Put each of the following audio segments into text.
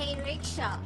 Hey, rickshaw.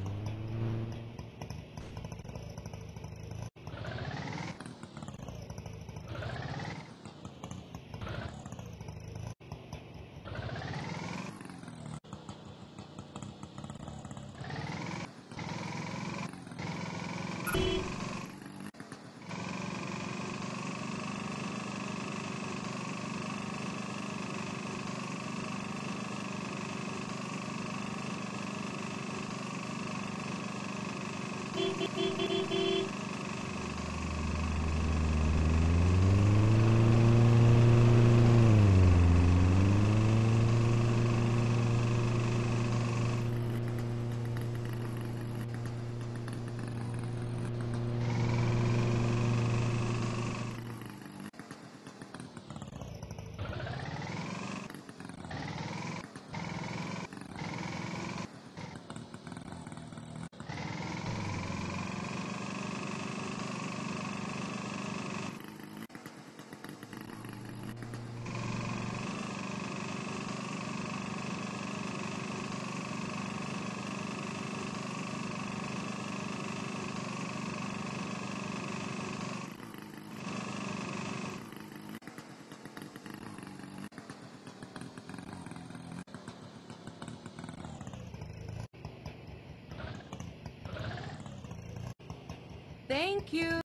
Thank you.